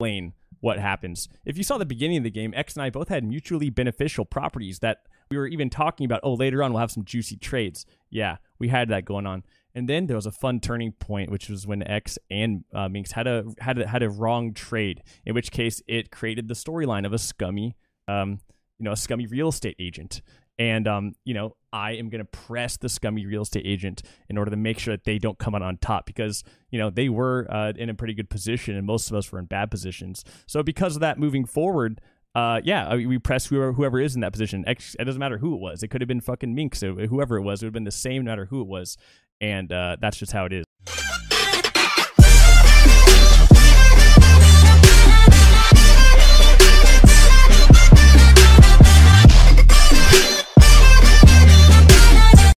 explain what happens. If you saw the beginning of the game, X and I both had mutually beneficial properties that we were even talking about. Oh, later on we'll have some juicy trades. Yeah, we had that going on. And then there was a fun turning point, which was when X and uh, Minx had a had a, had a wrong trade. In which case, it created the storyline of a scummy, um, you know, a scummy real estate agent. And um, you know, I am gonna press the scummy real estate agent in order to make sure that they don't come out on top because you know they were uh, in a pretty good position, and most of us were in bad positions. So because of that, moving forward, uh, yeah, we press whoever whoever is in that position. It doesn't matter who it was. It could have been fucking Minx, whoever it was. It would have been the same no matter who it was, and uh, that's just how it is.